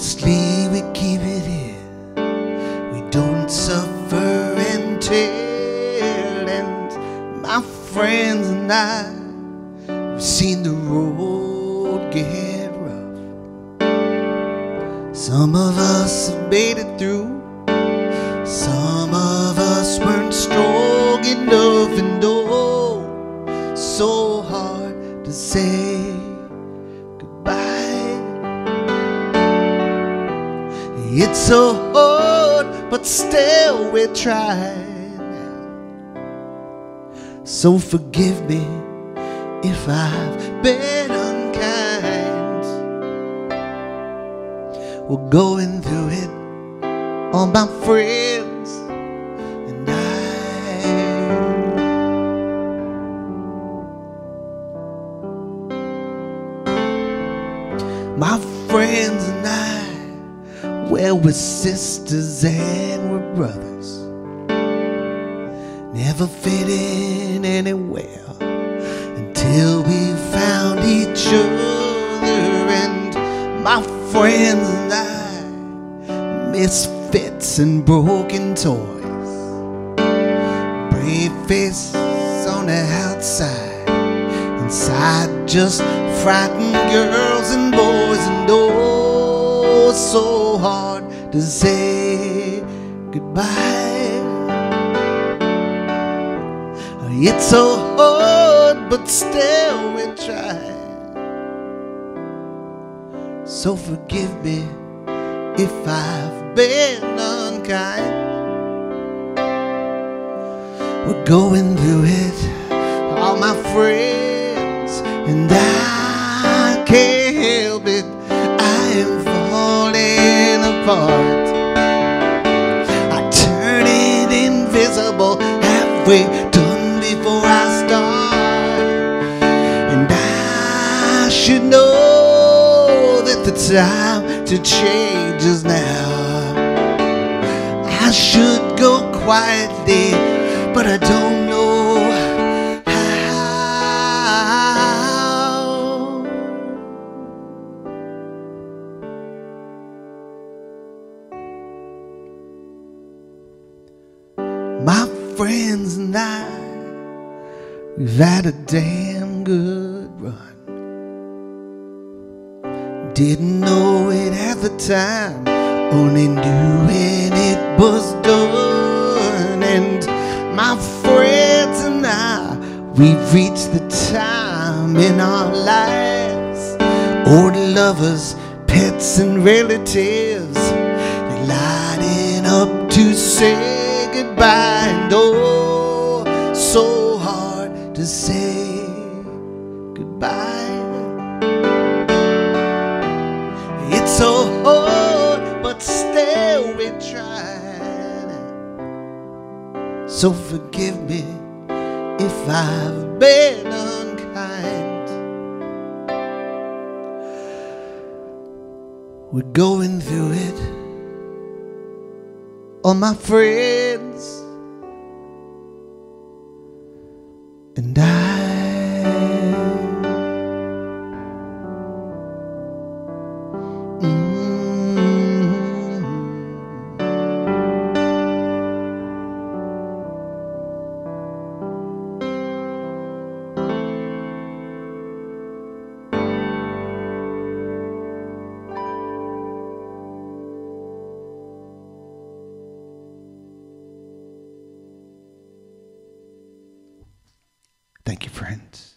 Mostly we keep it in. We don't suffer and tell. And my friends and I we've seen the road get rough. Some of us have made it through. Some It's so hard, but still we tried. So forgive me if I've been unkind. We're going through it, all my friends and I. My friends and I, we're sisters and we're brothers. Never fit in anywhere until we found each other and my friends and I misfits and broken toys brave faces on the outside inside just frightened girls to say goodbye. It's so hard but still we try. So forgive me if I've been unkind. We're going through it, done before I start, and I should know that the time to change is now. I should go quietly, but I don't friends and I, we've had a damn good run. Didn't know it at the time, only knew when it was done. And my friends and I, we've reached the time in our lives. Old lovers, pets, and relatives, they're up to say goodbye. And oh, so hard to say goodbye. It's so hard, but still we try. So forgive me if I've been unkind. We're going through it, all my friends and I. Friends.